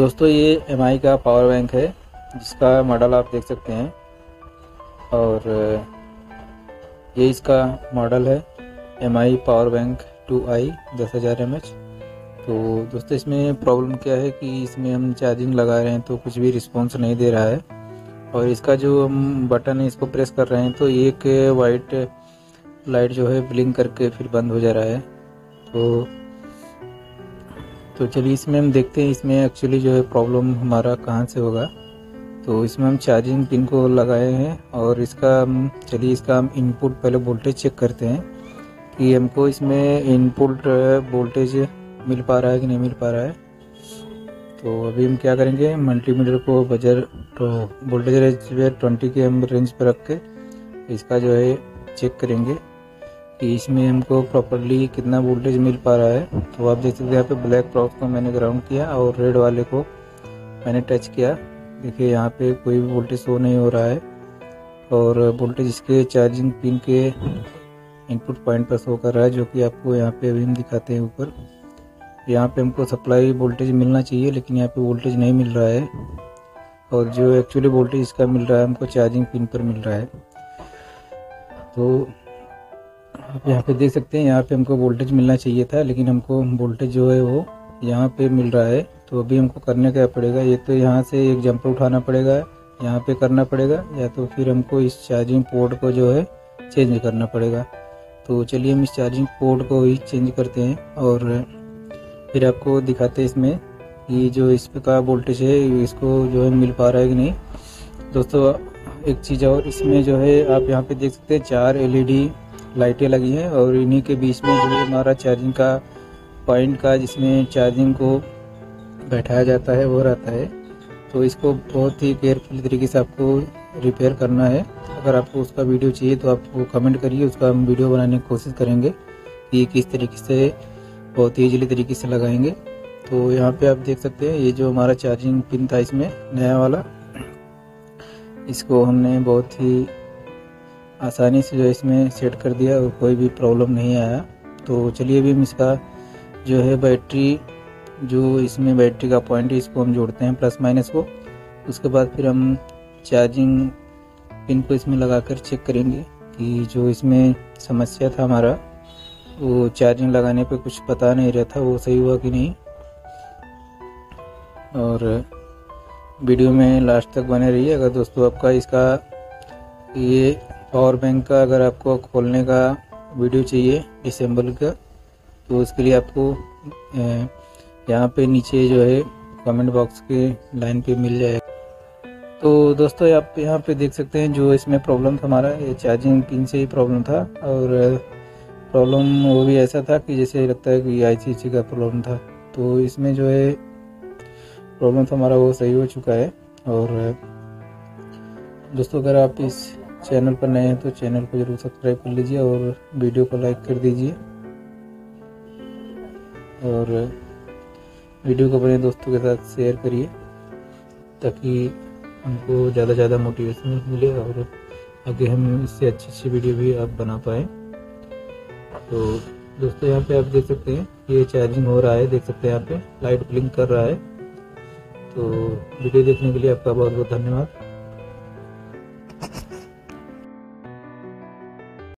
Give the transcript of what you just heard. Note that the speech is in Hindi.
दोस्तों, ये MI का पावर बैंक है, जिसका मॉडल आप देख सकते हैं। और ये इसका मॉडल है M I power bank two I दस हज़ार एम तो दोस्तों, इसमें प्रॉब्लम क्या है कि इसमें हम चार्जिंग लगा रहे हैं तो कुछ भी रिस्पॉन्स नहीं दे रहा है। और इसका जो हम बटन है, इसको प्रेस कर रहे हैं तो एक वाइट लाइट जो है ब्लिंक करके फिर बंद हो जा रहा है। तो तो चलिए इसमें हम देखते हैं, इसमें एक्चुअली जो है प्रॉब्लम हमारा कहाँ से होगा। तो इसमें हम चार्जिंग पिन को लगाए हैं और इसका चलिए इसका हम इनपुट पहले वोल्टेज चेक करते हैं कि हमको इसमें इनपुट वोल्टेज मिल पा रहा है कि नहीं मिल पा रहा है। तो अभी हम क्या करेंगे मल्टीमीटर को बजर तो voltage range twenty K M range पर रख के इसका जो है चेक करेंगे। कि इसमें हमको प्रॉपरली कितना वोल्टेज मिल पा रहा है? तो आप देख सकते हैं यहाँ पे ब्लैक क्रॉस को मैंने ग्राउंड किया और रेड वाले को मैंने टच किया। देखिए, यहाँ पे कोई भी वोल्टेज शो नहीं हो रहा है। और वोल्टेज इसके चार्जिंग पिन के इनपुट पॉइंट पर शो कर रहा है, जो कि आपको यहाँ पे अभी हम दिखाते हैं ऊपर। यहाँ पे हमको सप्लाई वोल्टेज मिलना चाहिए, लेकिन यहाँ पे वोल्टेज नहीं मिल रहा है। और जो एक्चुअली वोल्टेज इसका मिल रहा है, हमको चार्जिंग पिन पर मिल रहा है। तो आप यहाँ पे देख सकते हैं, यहाँ पे हमको वोल्टेज मिलना चाहिए था, लेकिन हमको वोल्टेज जो है वो यहाँ पे मिल रहा है। तो अभी हमको करने क्या पड़ेगा? ये तो यहाँ से एक जंपर उठाना पड़ेगा, यहाँ पे करना पड़ेगा, या तो फिर हमको इस चार्जिंग पोर्ट को जो है चेंज करना पड़ेगा। तो चलिए हम इस चार्जिंग पोर्ट को ही चेंज करते हैं, और फिर आपको दिखाते हैं इसमें कि जो इस पे का वोल्टेज है, इसको जो है मिल पा रहा है कि नहीं। दोस्तों, एक चीज़ और, इसमें जो है आप यहाँ पे देख सकते हैं, चार एलईडी लाइटें लगी हैं और इन्हीं के बीच में जो है हमारा चार्जिंग का पॉइंट का जिसमें चार्जिंग को बैठाया जाता है, वो रहता है। तो इसको बहुत ही केयरफुल तरीके से आपको रिपेयर करना है। अगर आपको उसका वीडियो चाहिए तो आप वो कमेंट करिए, उसका हम वीडियो बनाने की कोशिश करेंगे कि किस तरीके से, बहुत ही ईजिली तरीके से लगाएँगे। तो यहाँ पे आप देख सकते हैं, ये जो हमारा चार्जिंग पिन था इसमें, नया वाला, इसको हमने बहुत ही आसानी से जो इसमें सेट कर दिया और कोई भी प्रॉब्लम नहीं आया। तो चलिए अभी हम इसका जो है बैटरी, जो इसमें बैटरी का पॉइंट है, इसको हम जोड़ते हैं प्लस माइनस को। उसके बाद फिर हम चार्जिंग पिन को इसमें लगाकर चेक करेंगे कि जो इसमें समस्या था हमारा, वो चार्जिंग लगाने पे कुछ पता नहीं रहा था, वो सही हुआ कि नहीं। और वीडियो में लास्ट तक बने रहिए। अगर दोस्तों आपका इसका ये पावर बैंक का अगर आपको खोलने का वीडियो चाहिए डिसम्बल का तो उसके लिए आपको यहाँ पे नीचे जो है कमेंट बॉक्स के लाइन पे मिल जाएगा। तो दोस्तों, आप यहाँ पे देख सकते हैं जो इसमें प्रॉब्लम था हमारा, ये चार्जिंग पिन से ही प्रॉब्लम था और प्रॉब्लम वो भी ऐसा था कि जैसे लगता है कि आई का प्रॉब्लम था। तो इसमें जो है प्रॉब्लम हमारा वो सही हो चुका है और दोस्तों, अगर आप इस चैनल पर नए हैं तो चैनल को ज़रूर सब्सक्राइब कर लीजिए और वीडियो को लाइक कर दीजिए। और वीडियो को अपने दोस्तों के साथ शेयर करिए ताकि हमको ज़्यादा से ज़्यादा मोटिवेशन मिले और आगे हम इससे अच्छी अच्छी वीडियो भी आप बना पाएँ। तो दोस्तों, यहाँ पे आप देख सकते हैं, ये चार्जिंग हो रहा है, देख सकते हैं यहाँ पे लाइट ब्लिंक कर रहा है। तो वीडियो देखने के लिए आपका बहुत बहुत धन्यवाद।